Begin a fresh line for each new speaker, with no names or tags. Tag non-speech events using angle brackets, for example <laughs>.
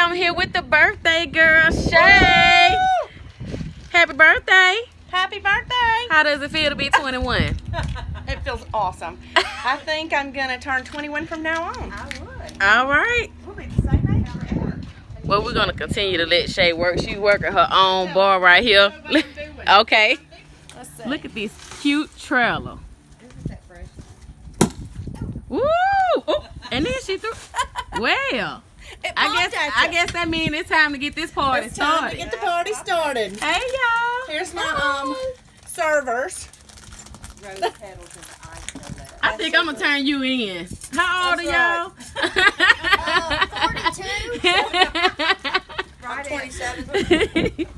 I'm here with the birthday girl, Shay. Happy birthday.
Happy birthday!
How does it feel to be <laughs> 21?
It feels awesome. I <laughs> think I'm gonna turn 21 from now on.
I would.
All right.
We'll be the same age forever.
Well, we're gonna continue to let Shay work. She's working her own bar right here. <laughs> okay.
Let's see.
Look at this cute trailer.
Isn't that fresh?
Woo! Ooh, and then she threw. Well,
It
I guess
at
I
ya.
guess that means it's time to get this party
It's time
started.
to get the party started.
hey y'all.
Here's my um servers.
Rose petals and the ice know that.
I think I'm gonna turn you in. How old are y'all?
Uh, 42. <laughs> <laughs>
I'm 27. <laughs>